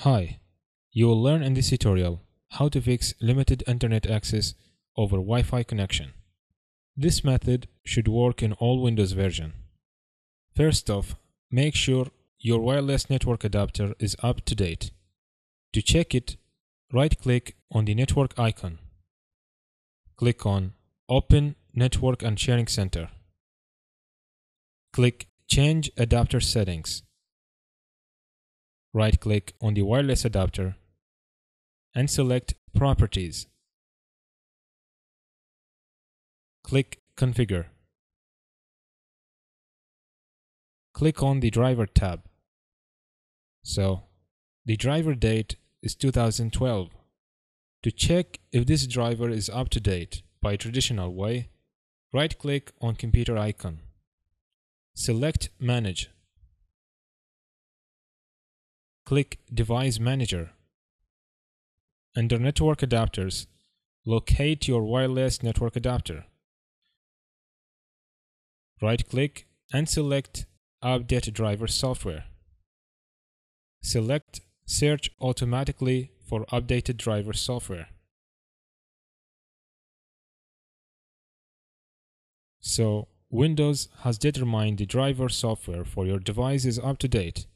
Hi, you will learn in this tutorial how to fix limited internet access over Wi-Fi connection. This method should work in all Windows version. First off, make sure your wireless network adapter is up to date. To check it, right-click on the network icon. Click on Open Network and Sharing Center. Click Change Adapter Settings. Right-click on the wireless adapter and select Properties. Click Configure. Click on the Driver tab. So, the driver date is 2012. To check if this driver is up to date by traditional way, right-click on computer icon. Select Manage. Click Device Manager. Under Network Adapters, locate your wireless network adapter. Right-click and select Update Driver Software. Select Search automatically for updated driver software. So, Windows has determined the driver software for your device is up to date.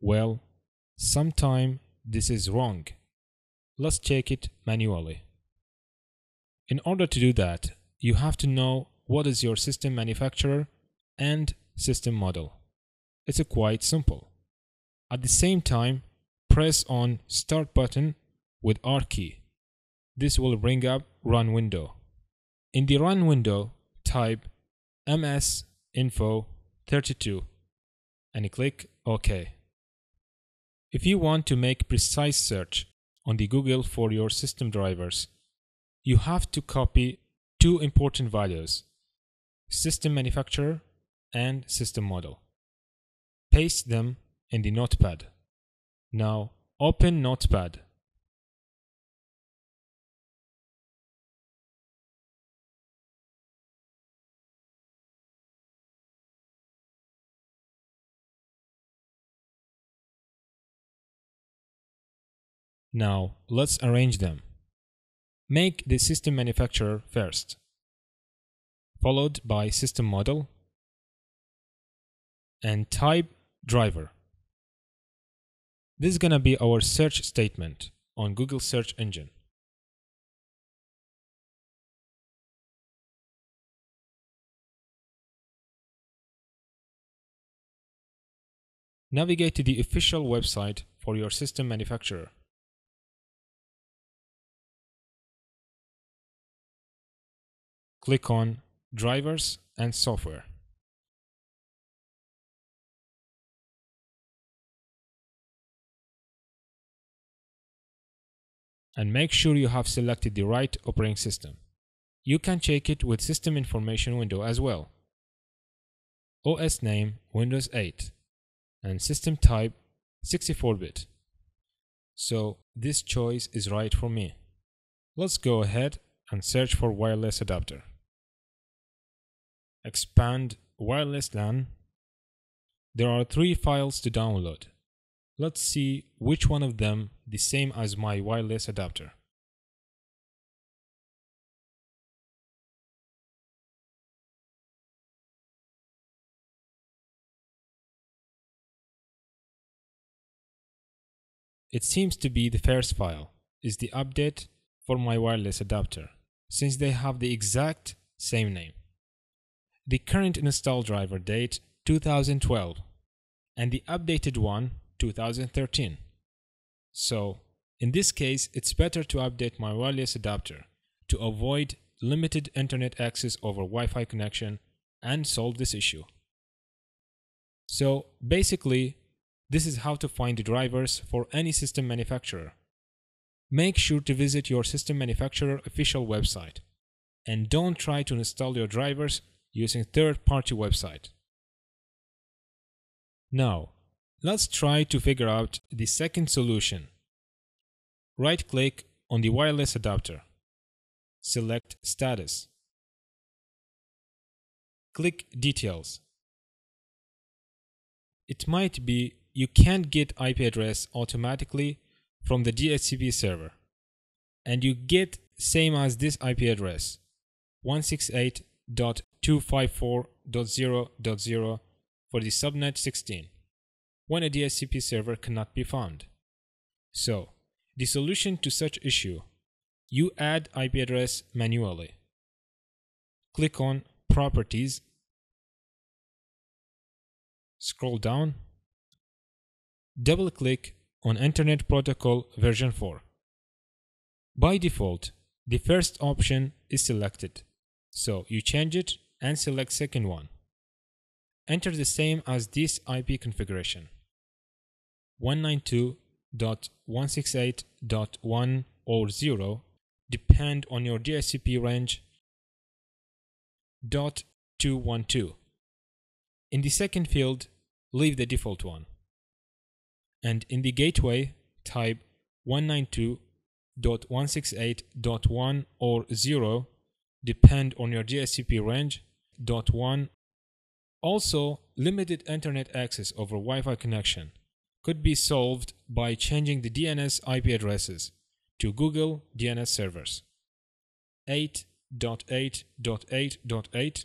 Well, sometime this is wrong. Let's check it manually. In order to do that, you have to know what is your system manufacturer and system model. It's quite simple. At the same time, press on Start button with R key. This will bring up Run window. In the Run window, type ms info 32 and click OK. If you want to make precise search on the Google for your system drivers, you have to copy two important values, system manufacturer and system model. Paste them in the notepad. Now open notepad. Now let's arrange them. Make the system manufacturer first, followed by system model and type driver. This is to be our search statement on Google search engine. Navigate to the official website for your system manufacturer. Click on Drivers and Software. and make sure you have selected the right operating system. You can check it with System Information window as well. OS name Windows 8 and system type 64-bit. So this choice is right for me. Let's go ahead and search for wireless adapter. Expand wireless LAN. There are three files to download. Let's see which one of them the same as my wireless adapter. It seems to be the first file is the update for my wireless adapter since they have the exact same name. The current install driver date 2012 and the updated one 2013. So, in this case, it's better to update my wireless adapter to avoid limited internet access over Wi-Fi connection and solve this issue. So, basically, this is how to find the drivers for any system manufacturer. Make sure to visit your system manufacturer official website and don't try to install your drivers using third-party website. Now, Let's try to figure out the second solution. Right click on the wireless adapter. Select Status. Click Details. It might be you can't get IP address automatically from the DHCP server. And you get same as this IP address 168.254.0.0 for the subnet 16 when a DHCP server cannot be found. So, the solution to such issue, you add IP address manually. Click on Properties, scroll down, double click on Internet Protocol version 4. By default, the first option is selected, so you change it and select second one. Enter the same as this IP configuration. 192.168.1 or 0 depend on your DHCP range .212. In the second field, leave the default one. And in the gateway, type 192.168.1 or 0 depend on your DHCP range. Dot one. also limited internet access over Wi-Fi connection could be solved by changing the DNS IP addresses to Google DNS servers 8.8.8.8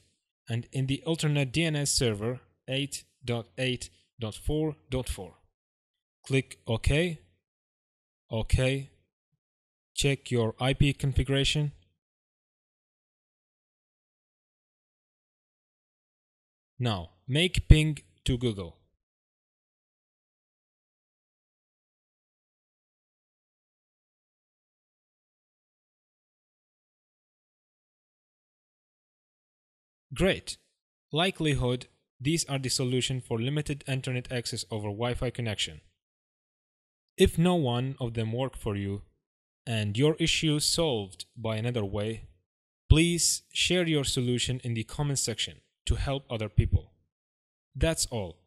and in the alternate DNS server 8.8.4.4. Click OK. OK. Check your IP configuration. Now, make ping to Google. Great! Likelihood these are the solution for limited internet access over Wi-Fi connection. If no one of them work for you and your issue solved by another way, please share your solution in the comment section to help other people. That's all.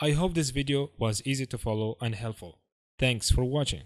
I hope this video was easy to follow and helpful. Thanks for watching.